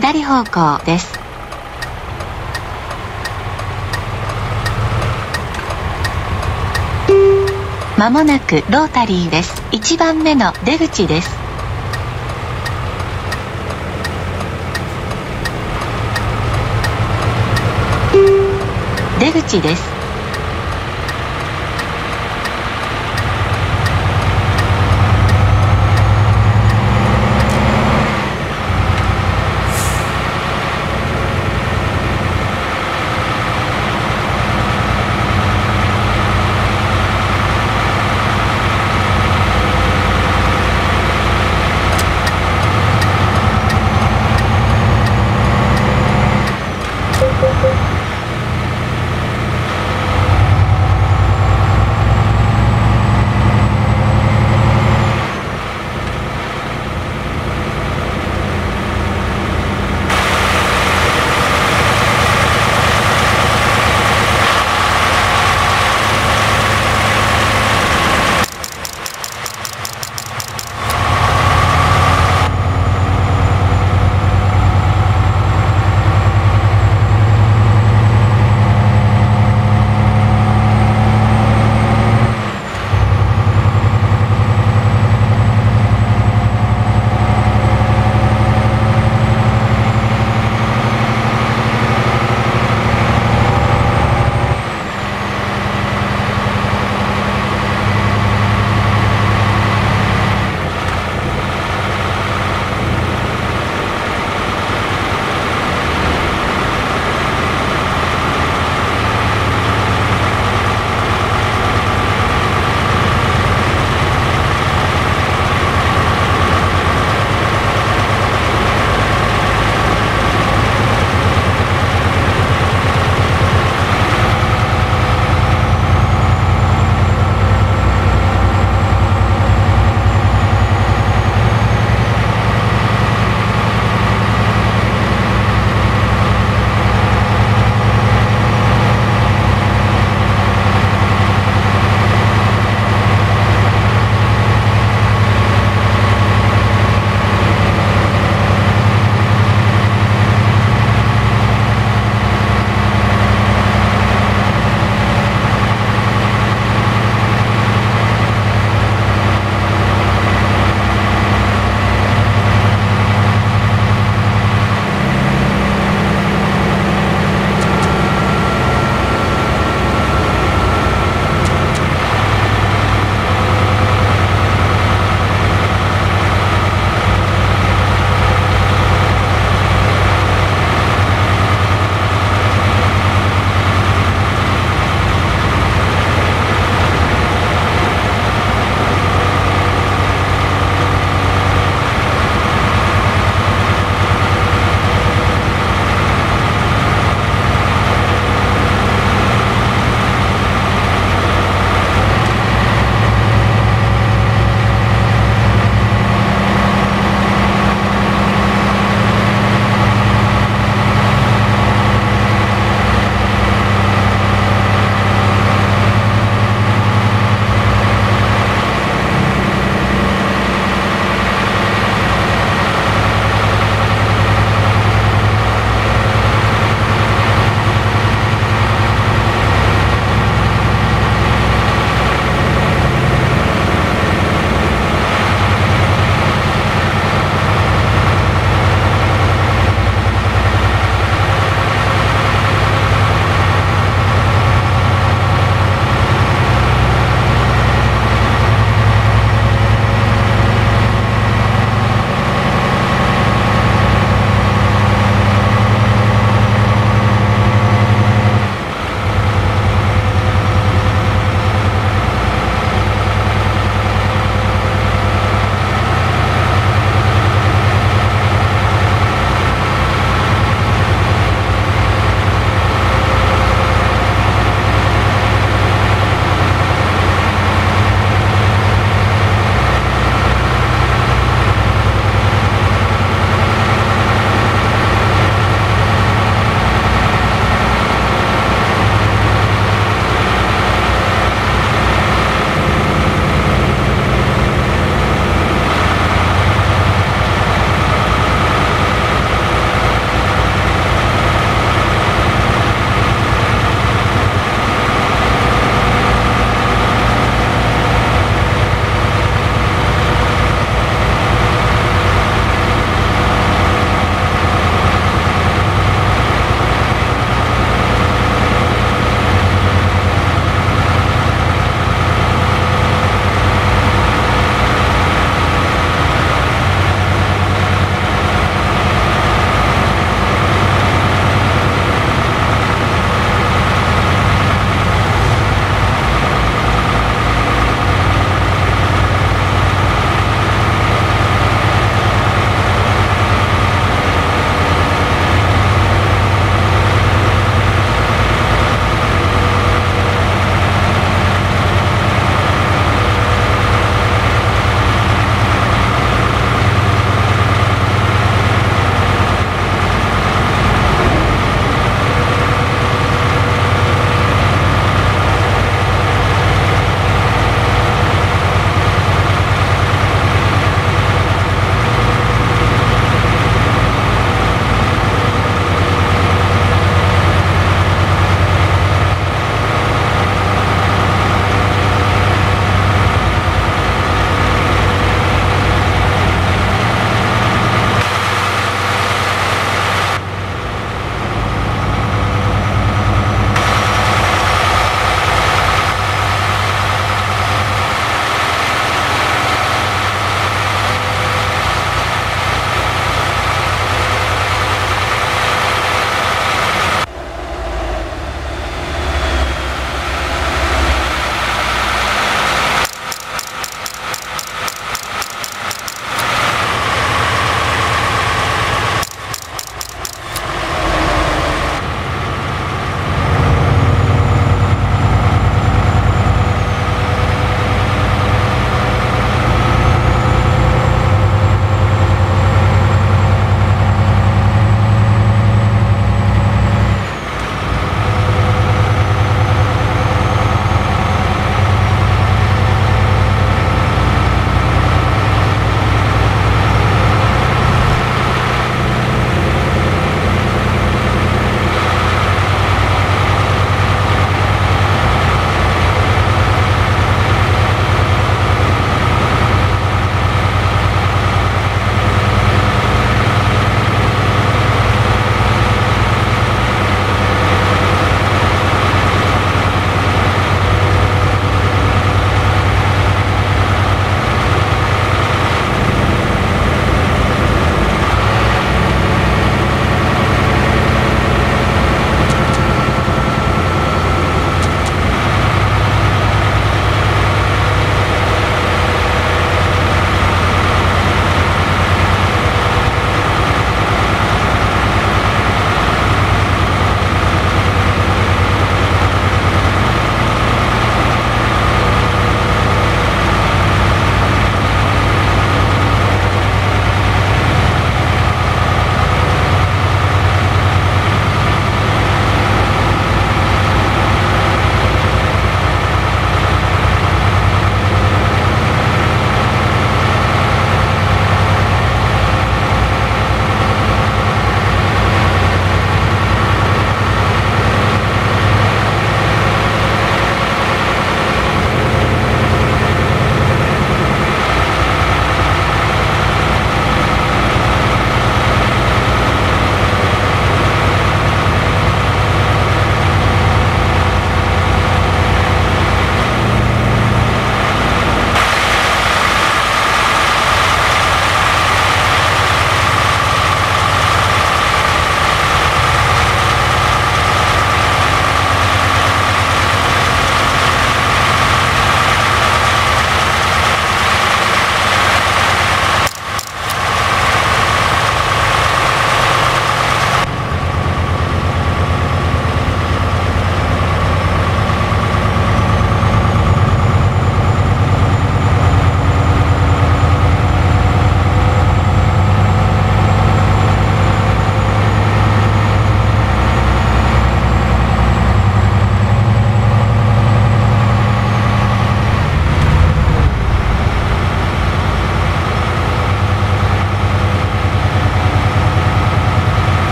左方向です。まもなくロータリーです。1番目の出口です。出口です。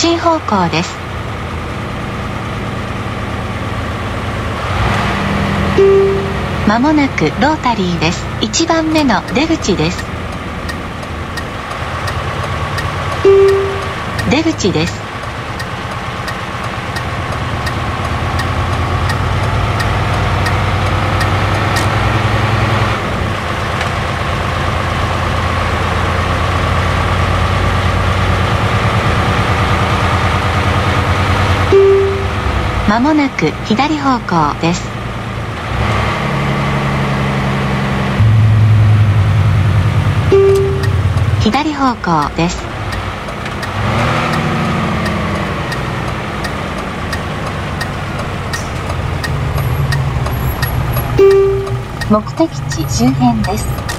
進方向です。まもなくロータリーです。1番目の出口です。出口です。まもなく左方向です。左方向です。目的地周辺です。